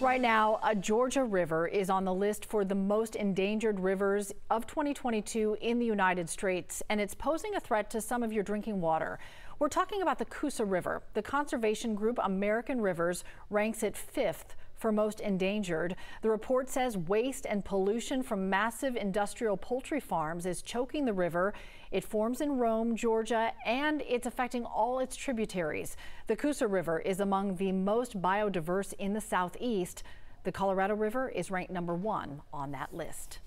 Right now, a Georgia river is on the list for the most endangered rivers of 2022 in the United States, and it's posing a threat to some of your drinking water. We're talking about the Coosa River. The conservation group American Rivers ranks it fifth for most endangered. The report says waste and pollution from massive industrial poultry farms is choking the river. It forms in Rome, Georgia, and it's affecting all its tributaries. The Coosa River is among the most biodiverse in the southeast. The Colorado River is ranked number one on that list.